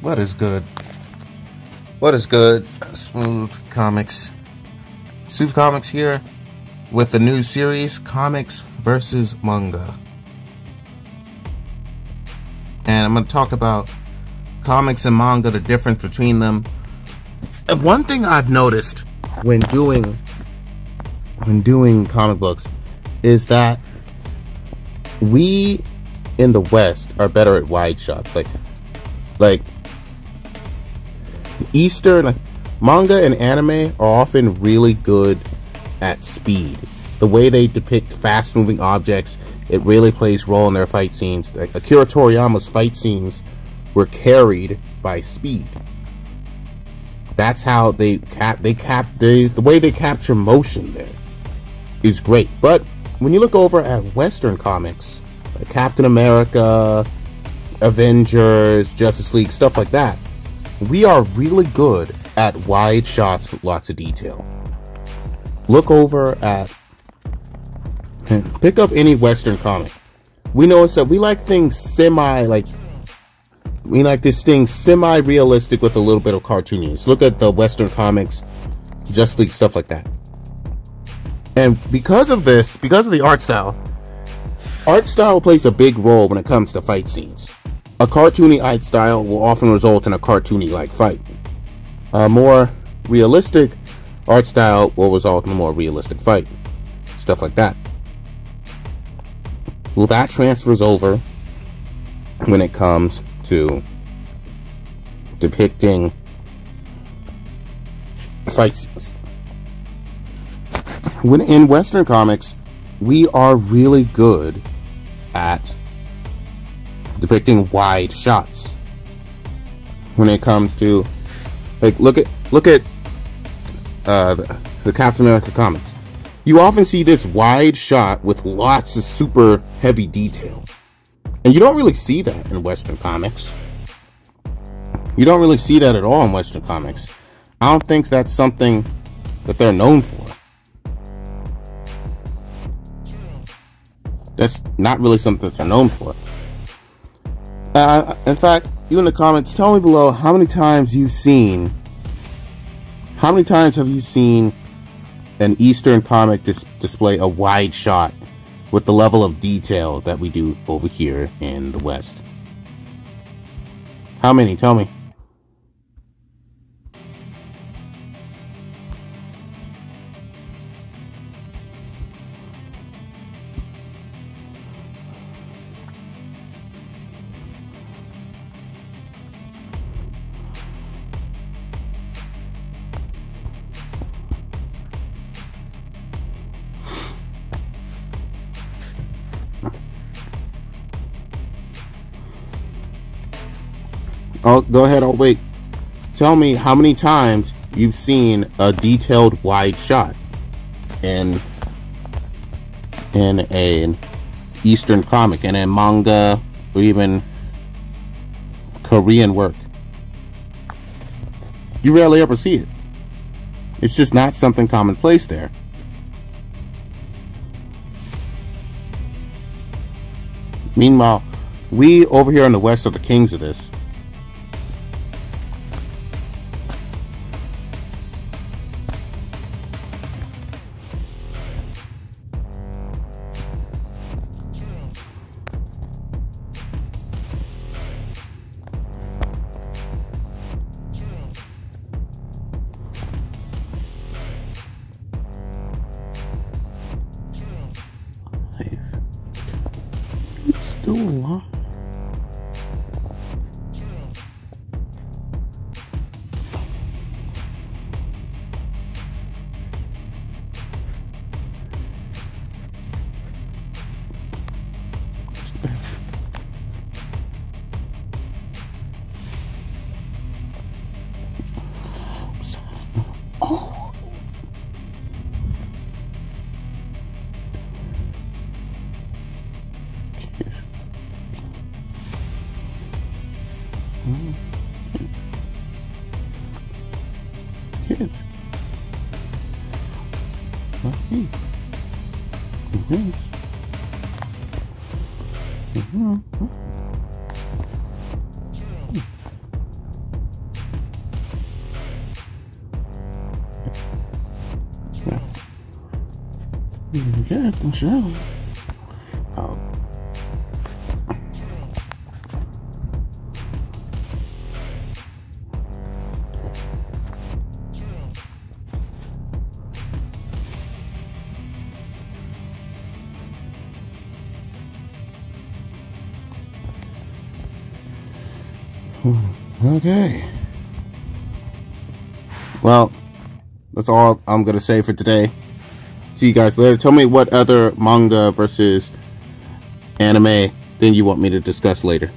What is good? What is good? Smooth Comics. Smooth Comics here with the new series, Comics versus Manga. And I'm going to talk about comics and manga, the difference between them. And one thing I've noticed when doing when doing comic books is that we in the West are better at wide shots. Like like Eastern manga and anime are often really good at speed. The way they depict fast moving objects, it really plays role in their fight scenes. Akira Toriyama's fight scenes were carried by speed. That's how they cap they cap they the way they capture motion there is great. But when you look over at Western comics, like Captain America, Avengers, Justice League, stuff like that, we are really good at wide shots with lots of detail. Look over at pick up any Western comic. We notice that we like things semi like we like this thing semi-realistic with a little bit of cartooniness. Look at the Western comics, Just League, stuff like that. And because of this, because of the art style, art style plays a big role when it comes to fight scenes. A cartoony art style will often result in a cartoony-like fight. A more realistic art style will result in a more realistic fight. Stuff like that. Well, that transfers over when it comes to depicting fight scenes. When in Western comics, we are really good at depicting wide shots. When it comes to like look at look at uh, the, Captain America comics. You often see this wide shot with lots of super heavy detail. And you don't really see that in Western comics. You don't really see that at all in Western comics. I don't think that's something that they're known for. That's not really something that they're known for. Uh, in fact, you in the comments, tell me below how many times you've seen. How many times have you seen an Eastern comic dis display a wide shot with the level of detail that we do over here in the West. How many? Tell me. Oh, go ahead. I'll wait. Tell me how many times you've seen a detailed wide shot in in an Eastern comic, in a manga, or even Korean work. You rarely ever see it. It's just not something commonplace there. Meanwhile, we over here in the West are the kings of this. 第啊 Yeah, attention. Okay. Well, that's all I'm going to say for today. See you guys later. Tell me what other manga versus anime then you want me to discuss later.